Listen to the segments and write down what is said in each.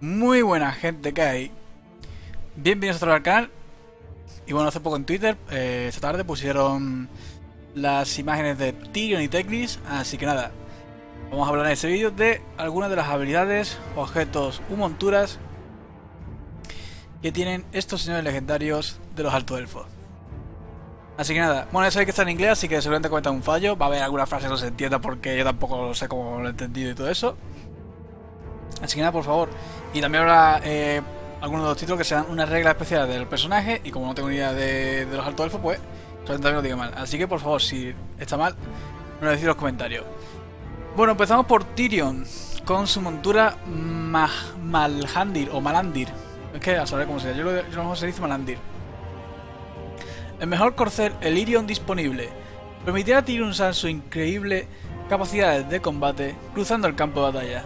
Muy buena gente que hay. Bienvenidos a al canal. Y bueno, hace poco en Twitter, eh, esta tarde pusieron las imágenes de Tyrion y Teclis. Así que nada, vamos a hablar en este vídeo de algunas de las habilidades, objetos u monturas que tienen estos señores legendarios de los Alto Elfos. Así que nada, bueno, eso hay que está en inglés, así que seguramente comenta un fallo. Va a haber alguna frase que no se entienda porque yo tampoco sé cómo lo he entendido y todo eso. Así que nada, por favor. Y también habrá eh, algunos de los títulos que sean una regla especial del personaje. Y como no tengo ni idea de, los altos elfos, pues también lo digo mal. Así que por favor, si está mal, me lo decís en los comentarios. Bueno, empezamos por Tyrion. Con su montura Malhandir o Malandir. Es que a saber cómo se llama. Yo lo, yo lo se dice Malandir. El mejor corcel Elirion disponible. Permitirá a Tyrion usar su increíble capacidades de combate cruzando el campo de batalla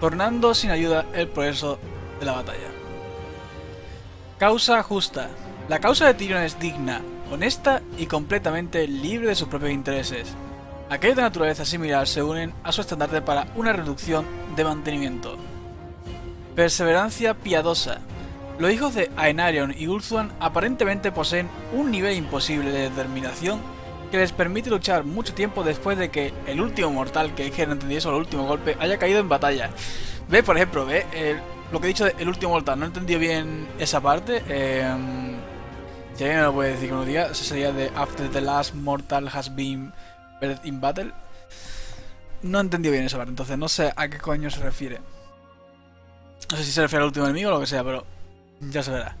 tornando sin ayuda el progreso de la batalla. Causa justa. La causa de Tyrion es digna, honesta y completamente libre de sus propios intereses. Aquellos de naturaleza similar se unen a su estandarte para una reducción de mantenimiento. Perseverancia piadosa. Los hijos de Aenarion y Ulthuan aparentemente poseen un nivel imposible de determinación que les permite luchar mucho tiempo después de que el último mortal, que es que no entendí eso, el último golpe, haya caído en batalla. Ve, por ejemplo, ve lo que he dicho del último mortal, no he entendido bien esa parte. Eh, si me lo puede decir que uno diga, eso sería de After the last mortal has been in battle. No he entendido bien esa parte, entonces no sé a qué coño se refiere. No sé si se refiere al último enemigo o lo que sea, pero ya se verá.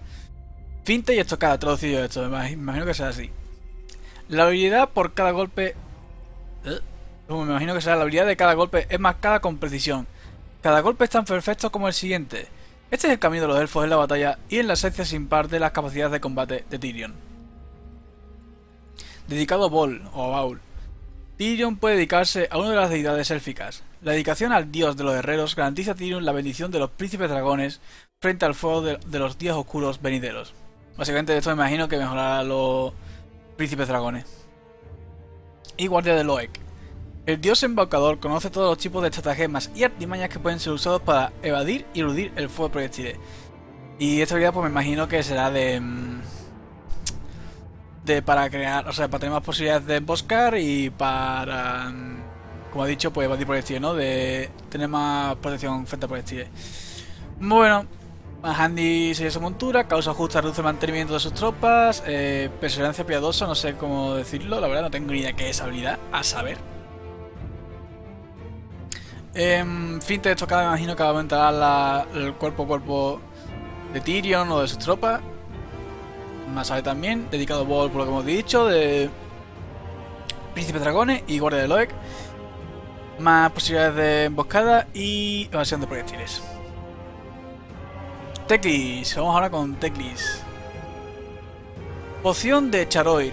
Finta y estocada, traducido esto, me imagino que sea así. La habilidad por cada golpe... ¿Eh? me imagino que será la habilidad de cada golpe es marcada con precisión. Cada golpe es tan perfecto como el siguiente. Este es el camino de los elfos en la batalla y en la esencia sin par de las capacidades de combate de Tyrion. Dedicado a Bol o a Baul. Tyrion puede dedicarse a una de las deidades élficas. La dedicación al dios de los herreros garantiza a Tyrion la bendición de los príncipes dragones frente al fuego de, de los días oscuros venideros. Básicamente esto me imagino que mejorará los príncipes dragones. Y guardia de Loek. El dios embaucador conoce todos los tipos de estratagemas y artimañas que pueden ser usados para evadir y eludir el fuego proyectil. Y esta habilidad pues me imagino que será de... Mm, de para crear, o sea, para tener más posibilidades de emboscar y para... Mm, como he dicho, pues evadir proyectiles, ¿no? De tener más protección frente a proyectiles. Bueno, más handy sería su montura, causa justa reduce el mantenimiento de sus tropas, eh, perseverancia piadosa, no sé cómo decirlo, la verdad no tengo ni idea qué es habilidad, a saber. Eh, fin de estocada me imagino que aumentará el cuerpo a cuerpo de Tyrion o de sus tropas. Más sale también, dedicado a Ball por lo que hemos dicho, de Príncipe Dragones y Guardia de Loek. Más posibilidades de emboscada y evasión de proyectiles. Teclis, vamos ahora con Teclis. Poción de Charoir.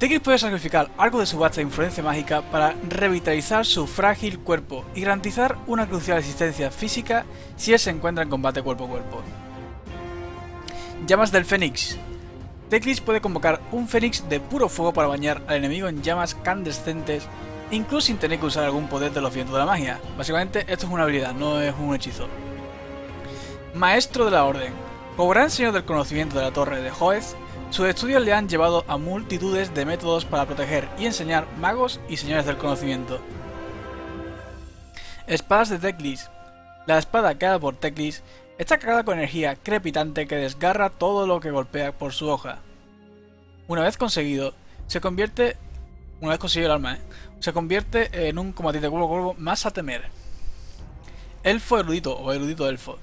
Teclis puede sacrificar algo de su vasta influencia mágica para revitalizar su frágil cuerpo y garantizar una crucial existencia física si él se encuentra en combate cuerpo a cuerpo. Llamas del Fénix. Teclis puede convocar un Fénix de puro fuego para bañar al enemigo en llamas candescentes, incluso sin tener que usar algún poder de los vientos de la magia. Básicamente, esto es una habilidad, no es un hechizo. Maestro de la Orden. Como gran señor del conocimiento de la Torre de Hoeth, sus estudios le han llevado a multitudes de métodos para proteger y enseñar magos y señores del conocimiento. Espadas de Teclis. La espada creada por Teclis está cargada con energía crepitante que desgarra todo lo que golpea por su hoja. Una vez conseguido, se convierte... Una vez conseguido el arma, ¿eh? se convierte en un combatiente cuerpo a cuerpo más a temer. Elfo erudito o erudito elfo.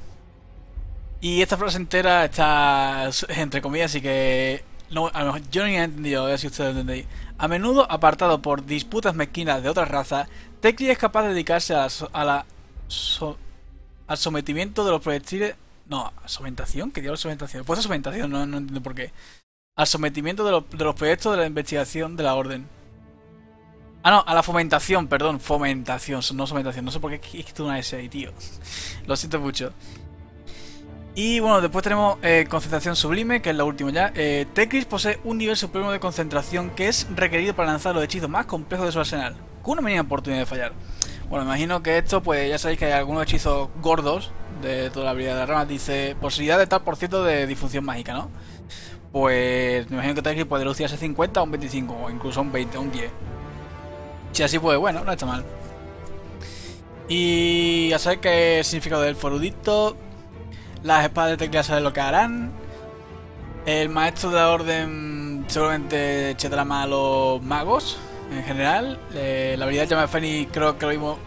Y esta frase entera está entre comillas, así que a lo mejor yo no he entendido, a ver si ustedes entendéis. A menudo apartado por disputas mezquinas de otras razas, Tekli es capaz de dedicarse a, la al sometimiento de los proyectiles. No, ¿somentación? ¿Qué diablos somentación? Pues somentación, no, no entiendo por qué. Al sometimiento de, los proyectos de la investigación de la orden. Ah, no, a la fomentación, perdón, fomentación, no somentación. No sé por qué he una S ahí, tío. Lo siento mucho. Y bueno, después tenemos eh, concentración sublime, que es la última ya. Eh, posee un nivel supremo de concentración que es requerido para lanzar los hechizos más complejos de su arsenal, con una mínima oportunidad de fallar. Bueno, imagino que esto, pues ya sabéis que hay algunos hechizos gordos, de toda la habilidad de la rama, dice posibilidad de tal por ciento de difusión mágica, ¿no? Pues me imagino que Tegris puede reducir ese 50 a un 25 o incluso un 20, a un 10. Si así pues bueno, no está mal. Y a saber qué significado del forudito. Las espadas de Tegris a saber lo que harán. El maestro de la orden seguramente echará más a los magos en general. Eh, la habilidad de llama Feni creo que lo vimos.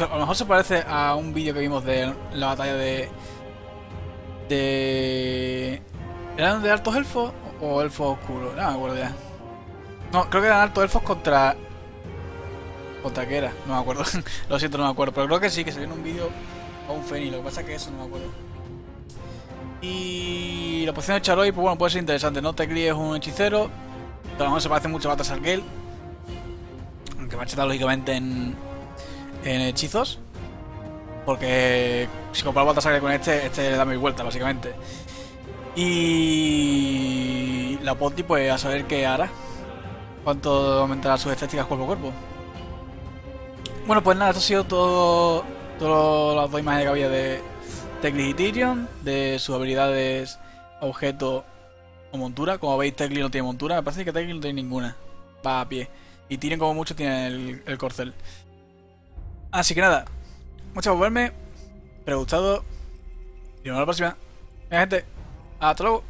A lo mejor se parece a un vídeo que vimos de la batalla de. de. ¿Eran de altos elfos o elfos oscuros? No me acuerdo ya. No, creo que eran altos elfos contra. ¿Contra qué era? No me acuerdo. lo siento, no me acuerdo. Pero creo que sí, que se vio en un vídeo a un Feni. Lo que pasa es que eso no me acuerdo. Y la poción de Charoy, pues bueno, puede ser interesante, ¿no? Tegri es un hechicero, pero a mejor se parece mucho a Batasargel. Aunque macheta lógicamente en, en hechizos. Porque si comparo Batasargel con este, este le da mi vuelta, básicamente. Y la Poti, pues a saber qué hará. Cuánto aumentará sus estéticas cuerpo a cuerpo. Bueno, pues nada, esto ha sido todo, todas las dos imágenes que había de, Teglis y Tyrion, de sus habilidades objeto o montura. Como veis, Teglis no tiene montura. Me parece que Teglis no tiene ninguna. Va a pie. Y Tyrion, como mucho, tiene el, corcel. Así que nada. Muchas por verme. Espero gustado. Y nos vemos la próxima. Gente. Hasta luego.